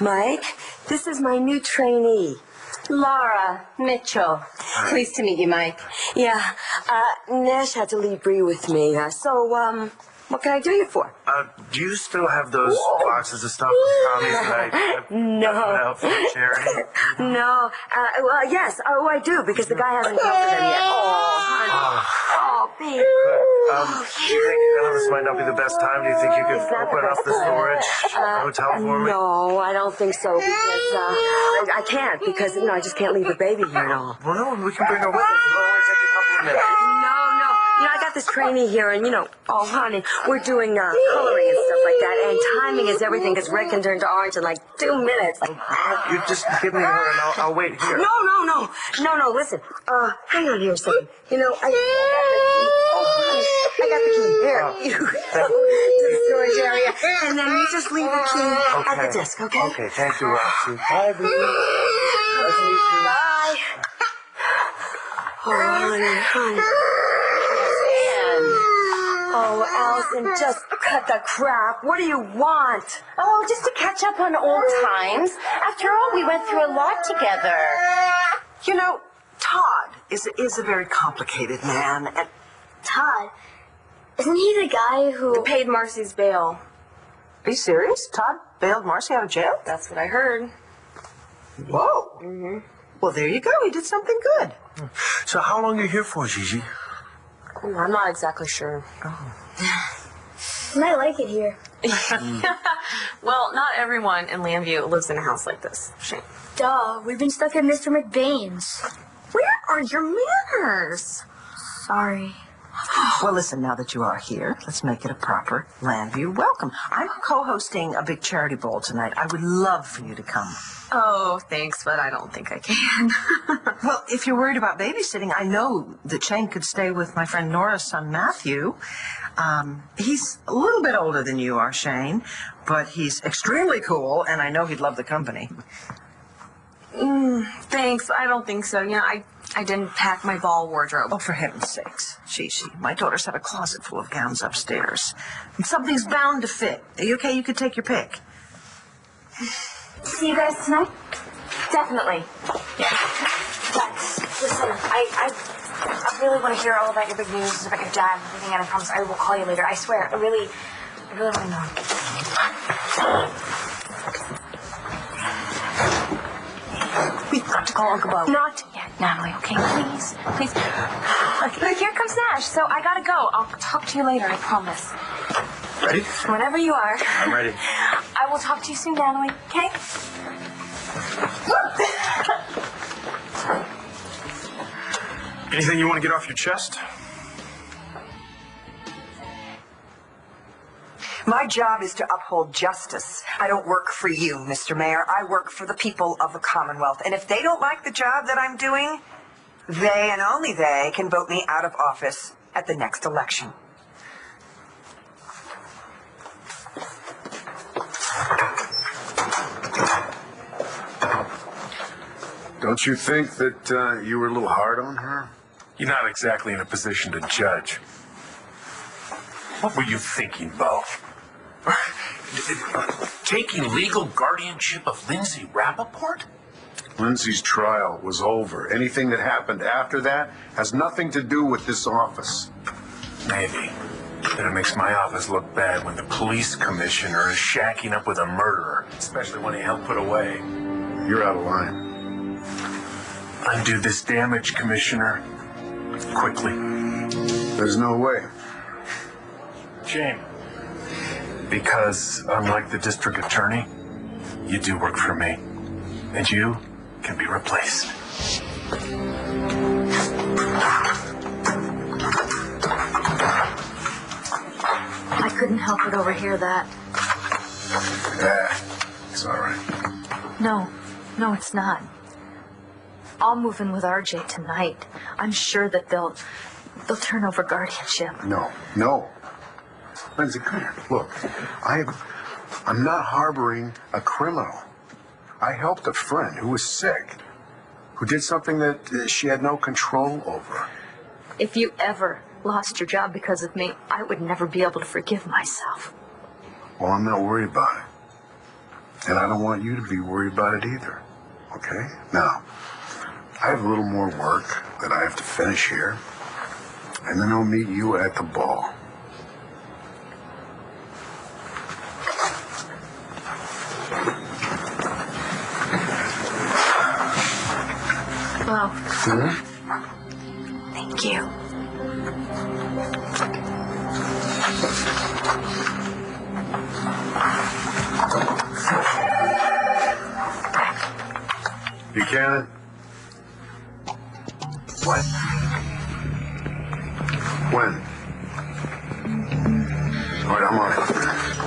Mike, this is my new trainee. Laura Mitchell. Pleased to meet you, Mike. Yeah, uh, Nash had to leave Bree with me. Uh, so, um, what can I do you for? Uh, do you still have those boxes of stuff from Tommy's that I No. put out for charity? No, uh, well, yes, oh, I do, because the guy hasn't come for them yet. Oh, honey. Oh, babe. Um, do you think uh, this might not be the best time? Do you think you could open up the time. storage hotel for me? No, I don't think so, because, uh, I, I can't, because, you know, I just can't leave the baby here at all. Well, no, we can bring her with us. It'll only take a couple of minutes. No, no. You know, I got this trainee here, and, you know, oh, honey, we're doing uh, coloring and stuff like that, and timing is everything, because red can turn to orange in like two minutes. You just give me her and I'll, I'll wait here. No, no, no. No, no, listen. Uh, hang on here a second. You know, I, I got the key. Oh, honey, I got the key. Here, you. to the storage area. And then you just leave the key at the desk, okay? Okay, thank you, Roxy. Bye, Bree. Nice to meet you. Bye. Oh, honey, honey. Oh, Allison, just cut the crap. What do you want? Oh, just to catch up on old times. After all, we went through a lot together. You know, Todd is is a very complicated man, and Todd. Isn't he the guy who Paid Marcy's bail. are you serious? Todd bailed Marcy out of jail? That's what I heard. Whoa. Mm-hmm. Well, there you go. He did something good. So how long are you here for, Gigi? I'm not exactly sure. And I like it here. Well, not everyone in Llanview lives in a house like this. Shame. Duh, we've been stuck at Mr. McBain's. Where are your manners? Sorry. Well, listen, now that you are here, let's make it a proper Llanview welcome. I'm co-hosting a big charity ball tonight. I would love for you to come. Oh, thanks, but I don't think I can. Well, if you're worried about babysitting, I know that Shane could stay with my friend Nora's son Matthew. Um, he's a little bit older than you are, Shane, but he's extremely cool, and I know he'd love the company. thanks, I don't think so. Yeah, I, I didn't pack my ball wardrobe. Oh, for heaven's sakes, Gigi, my daughters have a closet full of gowns upstairs. And something's bound to fit. Are you okay? You could take your pick. See you guys tonight? Definitely. Yeah. But listen, I, I, I really want to hear all about your big news, about your dad everything, and I promise I will call you later. I swear, I really, I really want to know. We've got to call Uncle Bo. Not yet, Natalie, okay? Please, please. But here comes Nash, so I gotta go. I'll talk to you later, I promise. Ready? Whenever you are. I'm ready. I will talk to you soon, Natalie, okay? Anything you want to get off your chest? My job is to uphold justice. I don't work for you, Mr. Mayor. I work for the people of the Commonwealth. And if they don't like the job that I'm doing, they and only they can vote me out of office at the next election. Don't you think that uh, you were a little hard on her? You're not exactly in a position to judge. What were you thinking, Bo? Taking legal guardianship of Lindsay Rappaport? Lindsay's trial was over. Anything that happened after that has nothing to do with this office. Maybe. But it makes my office look bad when the police commissioner is shacking up with a murderer, especially when he helped put away. You're out of line. Undo this damage, Commissioner. Quickly. There's no way. Shame. Because, unlike the district attorney, you do work for me. And you can be replaced. I couldn't help but overhear that. Yeah, it's all right. No, no, it's not. I'll move in with RJ tonight. I'm sure that they'll, they'll turn over guardianship. No, no. Lindsay, come here. Look, I, I'm not harboring a criminal. I helped a friend who was sick, who did something that she had no control over. If you ever lost your job because of me, I would never be able to forgive myself. Well, I'm not worried about it. And I don't want you to be worried about it either. Okay? Now, I have a little more work that I have to finish here, and then I'll meet you at the ball. Sure. Thank you. Buchanan? What? When? All right, I'm on it.